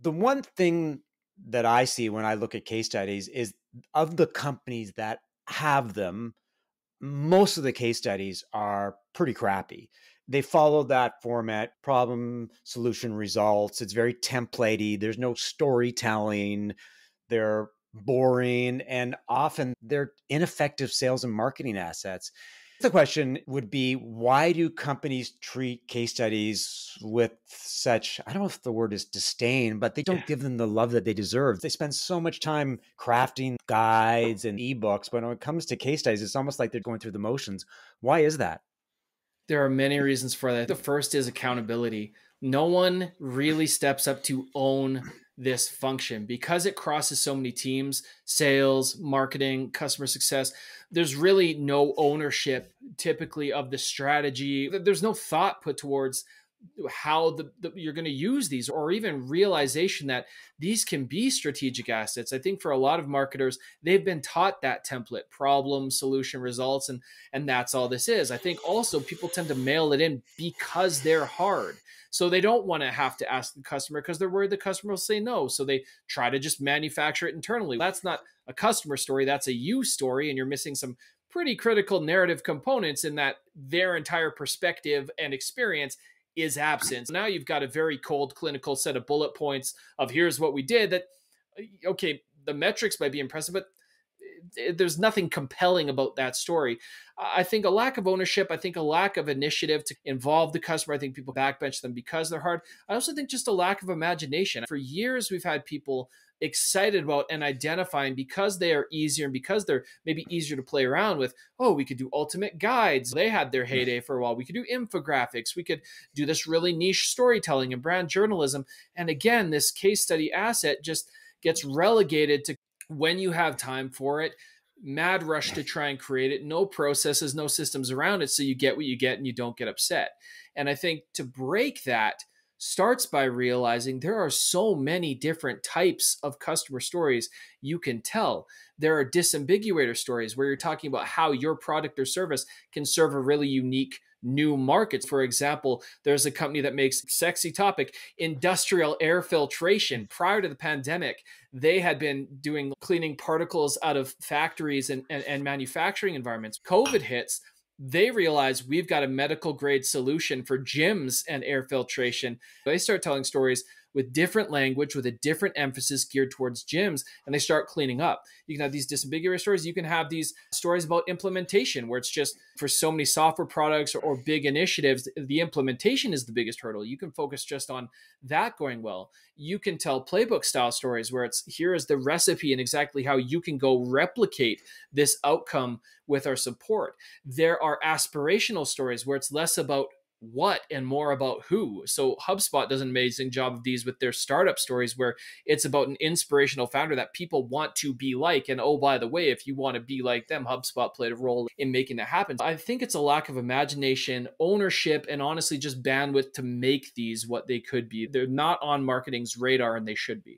The one thing that I see when I look at case studies is of the companies that have them, most of the case studies are pretty crappy. They follow that format problem, solution, results. It's very templatey. There's no storytelling. They're boring and often they're ineffective sales and marketing assets. The question would be why do companies treat case studies with such, I don't know if the word is disdain, but they don't give them the love that they deserve. They spend so much time crafting guides and ebooks, but when it comes to case studies, it's almost like they're going through the motions. Why is that? There are many reasons for that. The first is accountability. No one really steps up to own this function because it crosses so many teams sales marketing customer success there's really no ownership typically of the strategy there's no thought put towards how the, the you're going to use these or even realization that these can be strategic assets i think for a lot of marketers they've been taught that template problem solution results and and that's all this is i think also people tend to mail it in because they're hard so they don't want to have to ask the customer because they're worried the customer will say no. So they try to just manufacture it internally. That's not a customer story, that's a you story. And you're missing some pretty critical narrative components in that their entire perspective and experience is absent. Now you've got a very cold clinical set of bullet points of here's what we did that uh, okay, the metrics might be impressive, but there's nothing compelling about that story. I think a lack of ownership, I think a lack of initiative to involve the customer. I think people backbench them because they're hard. I also think just a lack of imagination. For years, we've had people excited about and identifying because they are easier and because they're maybe easier to play around with. Oh, we could do ultimate guides. They had their heyday for a while. We could do infographics. We could do this really niche storytelling and brand journalism. And again, this case study asset just gets relegated to when you have time for it mad rush to try and create it. No processes no systems around it so you get what you get and you don't get upset. And i think to break that starts by realizing there are so many different types of customer stories you can tell. There are disambiguator stories where you're talking about how your product or service can serve a really unique new markets. For example, there's a company that makes sexy topic industrial air filtration. Prior to the pandemic, they had been doing cleaning particles out of factories and, and, and manufacturing environments. COVID hits they realize we've got a medical grade solution for gyms and air filtration. They start telling stories with different language, with a different emphasis geared towards gyms, and they start cleaning up. You can have these disambiguous stories. You can have these stories about implementation, where it's just for so many software products or, or big initiatives, the implementation is the biggest hurdle. You can focus just on that going well. You can tell playbook style stories where it's here is the recipe and exactly how you can go replicate this outcome with our support. There are aspirational stories where it's less about what and more about who. So HubSpot does an amazing job of these with their startup stories where it's about an inspirational founder that people want to be like. And oh, by the way, if you want to be like them, HubSpot played a role in making that happen. I think it's a lack of imagination, ownership, and honestly just bandwidth to make these what they could be. They're not on marketing's radar and they should be.